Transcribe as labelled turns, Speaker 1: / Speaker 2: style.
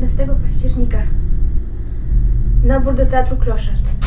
Speaker 1: 15 października. Nabór do Teatru Kloszard.